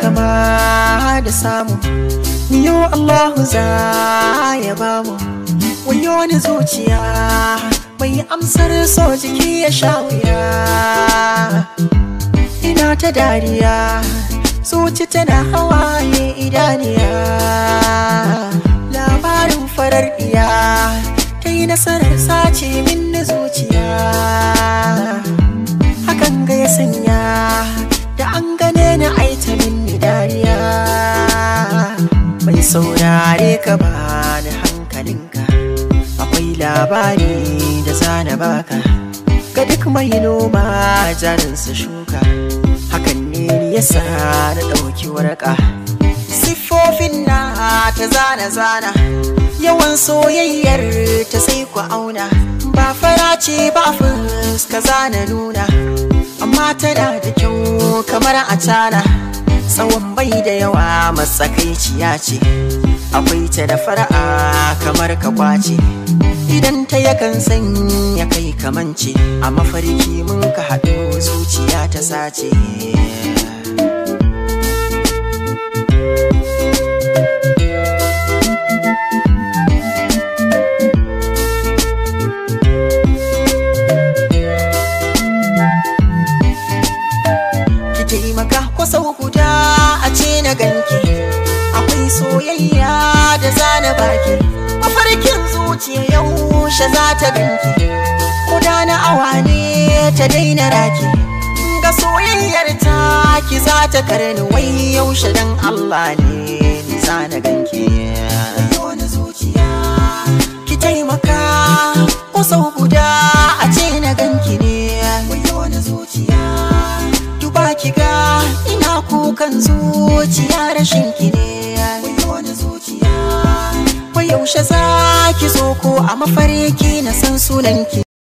kama da samu. Yo Allahu za ya ba mu. Wayo wani zuciya mai amsar so jiki ya sha wuya. Ina ta dariya zuci tana hawaye idaniya. Labarin farar iya ta yi nasarar sace min na zuciya. Hakan ga ya sanya da an gane na aita ka ba da hankalinka. Akwai labari da zana baka. Ga duk mai noma jarinsa shuka. Hakan ne yasa na ɗauki warƙa Siffofin na ta zana-zana Yawan soyayyar ta sai ku auna. Ba fara ce ba fuska zana nuna. Amma tana da kyau kamar a tana. Tsawon bai da yawa matsakaiciya ce. Akwai ta da fara'a kamar ka ƙwace. Idan ta yakan sanya kai kamance A mafarki mun ka haɗu zuciya ta sace. Taimaka ko sau guda a ce na ganki baki mafarkin zuciya yaushe za ta ganki? Na awa ne ta daina raki. Ga soyayyar ta ki za ta karni wai yaushe dan Allah ne ni zana ganki. Wani zuciya ki taimaka ko sau guda a ce na ganki ne. Ki ga ina kukan zuciya rashin ki ne. Yaushe za ki zo ko a mafarki na san sunan ki